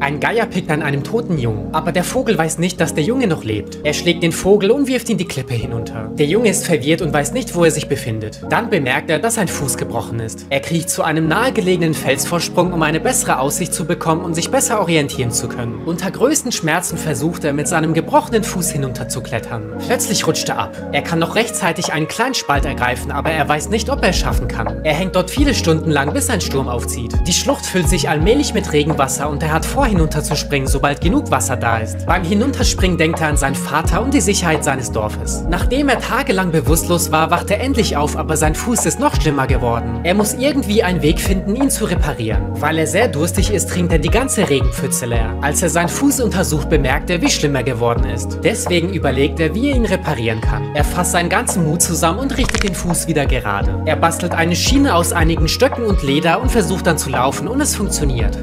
Ein Geier pickt an einem toten Jungen, aber der Vogel weiß nicht, dass der Junge noch lebt. Er schlägt den Vogel und wirft ihn die Klippe hinunter. Der Junge ist verwirrt und weiß nicht, wo er sich befindet. Dann bemerkt er, dass sein Fuß gebrochen ist. Er kriecht zu einem nahegelegenen Felsvorsprung, um eine bessere Aussicht zu bekommen und sich besser orientieren zu können. Unter größten Schmerzen versucht er, mit seinem gebrochenen Fuß hinunterzuklettern. Plötzlich rutscht er ab. Er kann noch rechtzeitig einen kleinen Spalt ergreifen, aber er weiß nicht, ob er es schaffen kann. Er hängt dort viele Stunden lang, bis ein Sturm aufzieht. Die Schlucht füllt sich allmählich mit Regenwasser und er hat vor hinunterzuspringen, sobald genug Wasser da ist. Beim Hinunterspringen denkt er an seinen Vater und die Sicherheit seines Dorfes. Nachdem er tagelang bewusstlos war, wacht er endlich auf, aber sein Fuß ist noch schlimmer geworden. Er muss irgendwie einen Weg finden, ihn zu reparieren. Weil er sehr durstig ist, trinkt er die ganze Regenpfütze leer. Als er seinen Fuß untersucht, bemerkt er, wie schlimm er geworden ist. Deswegen überlegt er, wie er ihn reparieren kann. Er fasst seinen ganzen Mut zusammen und richtet den Fuß wieder gerade. Er bastelt eine Schiene aus einigen Stöcken und Leder und versucht dann zu laufen und es funktioniert.